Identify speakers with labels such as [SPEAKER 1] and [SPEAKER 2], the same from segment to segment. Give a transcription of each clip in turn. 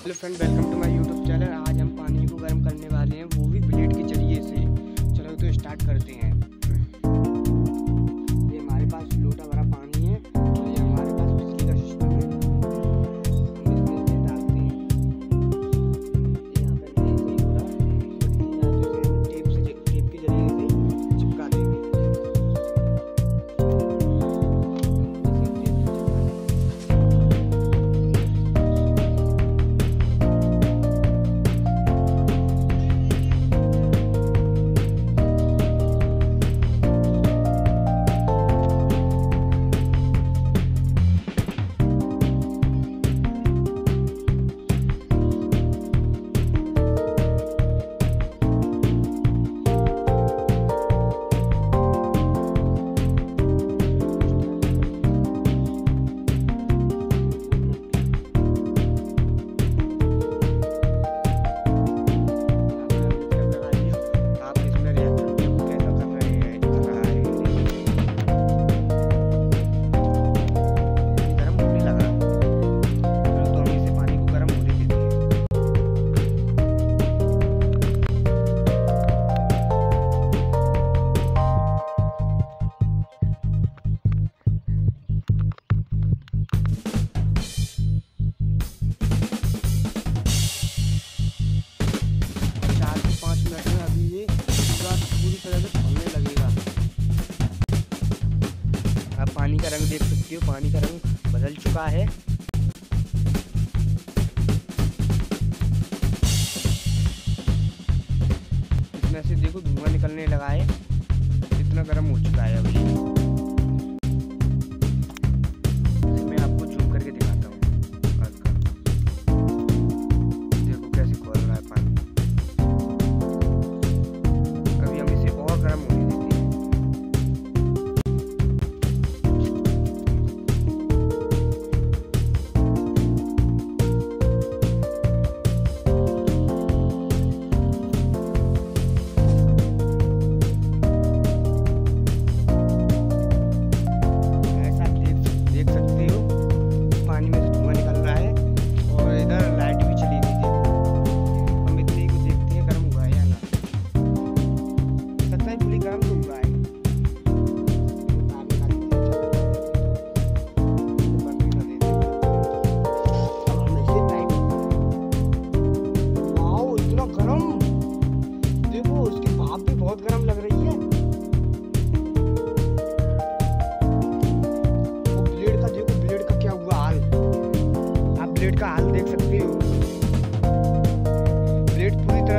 [SPEAKER 1] Hello friend welcome to my YouTube channel आज हम पानी को गर्म करने वाले हैं, वो भी प्लेट के ज़रिए से। चलो तो स्टार्ट करते हैं। पानी का रंग देख सकते हो, पानी का रंग बदल चुका है। इतना से देखो, धुआँ निकलने लगा है। इतना गर्म हो चुका है अभी।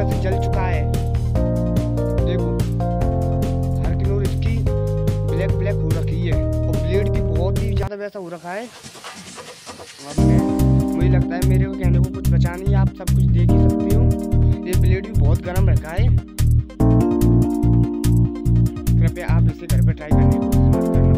[SPEAKER 1] तरह से जल चुका है। देखो, हर किनोर इसकी ब्लैक ब्लैक हो रखी है। और ब्लेड भी बहुत ही ज़्यादा वैसा हो रखा है। अब मैं, मुझे लगता है मेरे को कहने को कुछ बचा नहीं है आप सब कुछ देख ही सकते हो। ये ब्लेड भी बहुत गर्म रखा है। कृपया आप इसे घर पर ट्राई करने की कोशिश मत करें